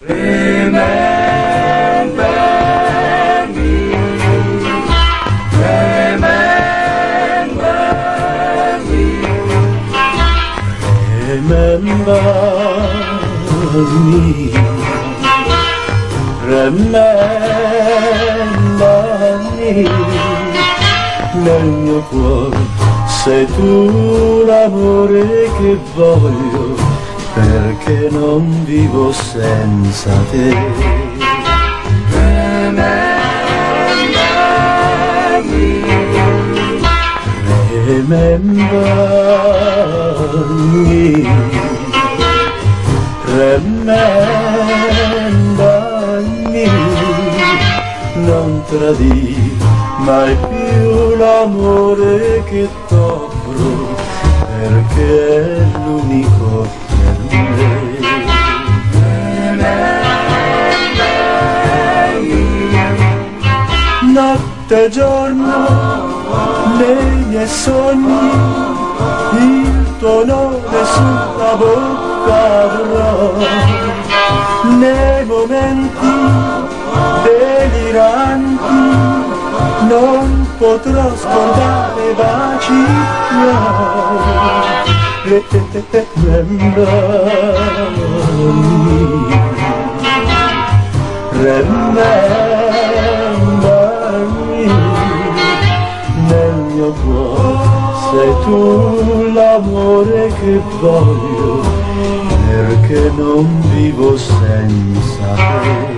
Remember me, remember me, Remember me, remember me, nel mio cuore sei tu l'amore che voglio, perché non vivo senza te. remember me, Remember me, non tradire mai più l'amore che t'offro, perché l'unico Notte e giorno nei miei sogni il tuo nome sulla bocca avrò nei momenti deliranti non potrò scordare baci tuoi tu l'amore che voglio perché non vivo senza te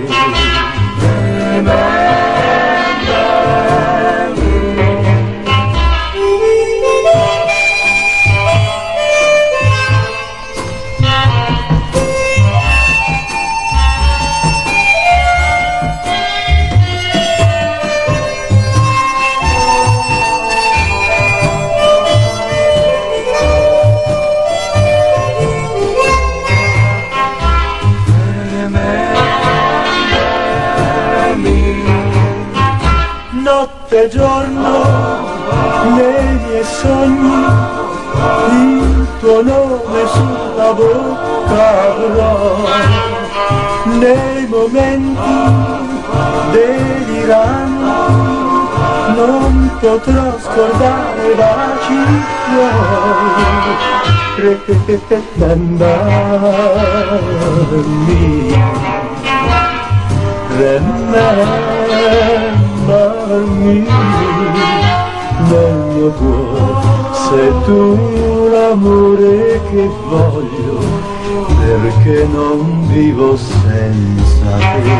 notte e giorno nei miei sogni il tuo nome sulla bocca avrò nei momenti deliranti non potrò scordare i baci tuoi remember me remember me nel mio cuore sei tu l'amore che voglio perché non vivo senza te